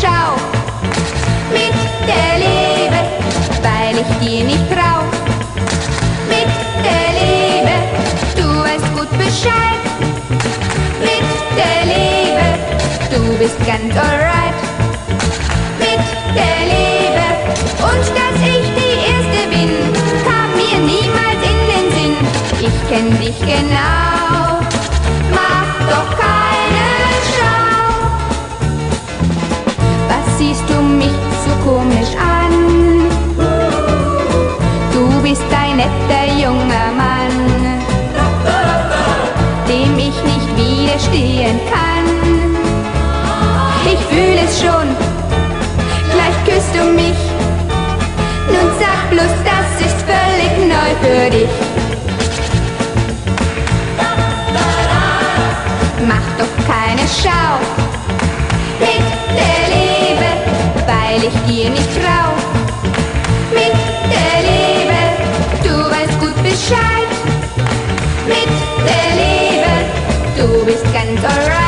Schau mit der Liebe, weil ich dir nicht trau. Mit der Liebe, du weißt gut Bescheid. Mit der Liebe, du bist ganz alright. Mit der Liebe und dass ich die erste bin, kam mir niemals in den Sinn. Ich kenn dich genau. Mann, dem ich nicht widerstehen kann. Ich fühle es schon, gleich küsst du mich. Nun sag bloß, das ist völlig neu für dich. alright.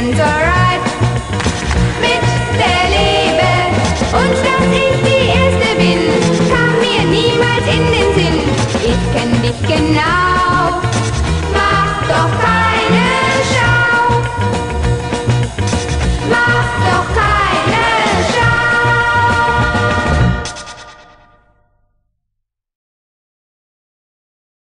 sind alright. Mit der Liebe und dass ich die